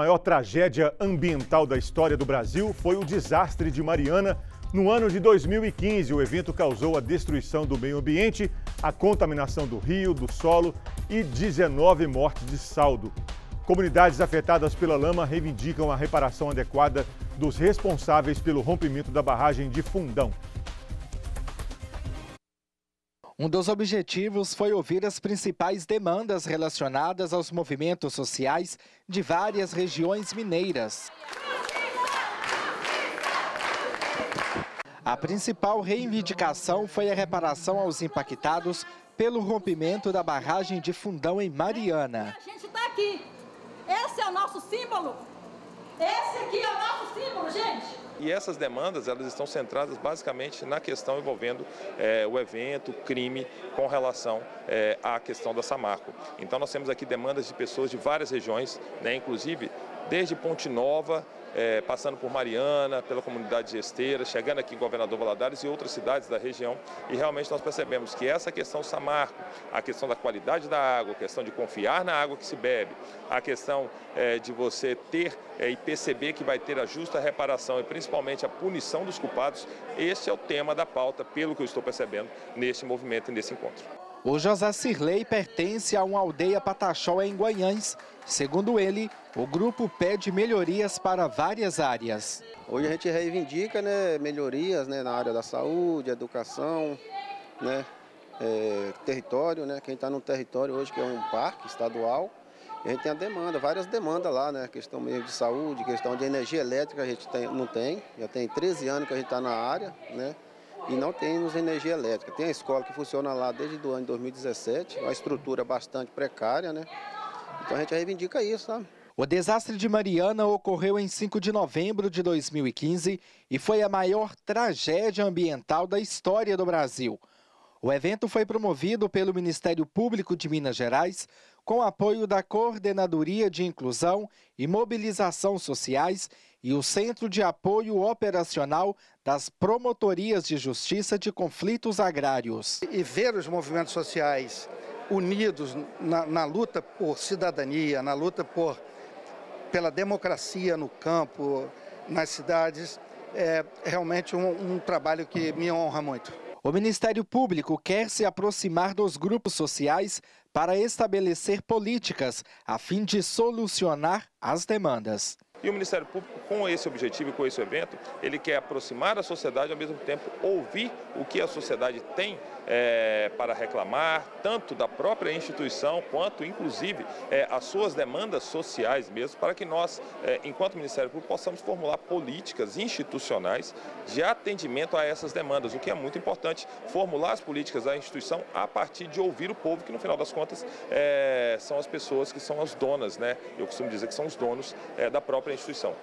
A maior tragédia ambiental da história do Brasil foi o desastre de Mariana. No ano de 2015, o evento causou a destruição do meio ambiente, a contaminação do rio, do solo e 19 mortes de saldo. Comunidades afetadas pela lama reivindicam a reparação adequada dos responsáveis pelo rompimento da barragem de Fundão. Um dos objetivos foi ouvir as principais demandas relacionadas aos movimentos sociais de várias regiões mineiras. A principal reivindicação foi a reparação aos impactados pelo rompimento da barragem de Fundão em Mariana. A gente está aqui. Esse é o nosso símbolo. Esse aqui é o nosso símbolo, gente. E essas demandas elas estão centradas basicamente na questão envolvendo é, o evento, o crime, com relação é, à questão da Samarco. Então nós temos aqui demandas de pessoas de várias regiões, né, inclusive desde Ponte Nova, é, passando por Mariana, pela comunidade gesteira, chegando aqui em Governador Valadares e outras cidades da região. E realmente nós percebemos que essa questão Samarco, a questão da qualidade da água, a questão de confiar na água que se bebe, a questão é, de você ter é, e perceber que vai ter a justa reparação e principalmente a punição dos culpados, esse é o tema da pauta, pelo que eu estou percebendo, nesse movimento e nesse encontro. O José Cirlei pertence a uma aldeia Pataxó em Guanhães. Segundo ele, o grupo pede melhorias para várias áreas. Hoje a gente reivindica né, melhorias né, na área da saúde, educação, né, é, território, né, quem está no território hoje que é um parque estadual, a gente tem a demanda, várias demandas lá, né? Questão meio de saúde, questão de energia elétrica a gente tem, não tem. Já tem 13 anos que a gente está na área, né? E não temos energia elétrica. Tem a escola que funciona lá desde o ano de 2017, uma estrutura bastante precária, né? Então a gente reivindica isso, sabe? O desastre de Mariana ocorreu em 5 de novembro de 2015 e foi a maior tragédia ambiental da história do Brasil. O evento foi promovido pelo Ministério Público de Minas Gerais, com apoio da Coordenadoria de Inclusão e Mobilização Sociais e o Centro de Apoio Operacional das Promotorias de Justiça de Conflitos Agrários. E ver os movimentos sociais unidos na, na luta por cidadania, na luta por, pela democracia no campo, nas cidades, é realmente um, um trabalho que me honra muito. O Ministério Público quer se aproximar dos grupos sociais para estabelecer políticas a fim de solucionar as demandas. E o Ministério Público, com esse objetivo e com esse evento, ele quer aproximar a sociedade, ao mesmo tempo ouvir o que a sociedade tem é, para reclamar, tanto da própria instituição, quanto, inclusive, é, as suas demandas sociais mesmo, para que nós, é, enquanto Ministério Público, possamos formular políticas institucionais de atendimento a essas demandas, o que é muito importante, formular as políticas da instituição a partir de ouvir o povo, que no final das contas é, são as pessoas que são as donas, né? Eu costumo dizer que são os donos é, da própria instituição.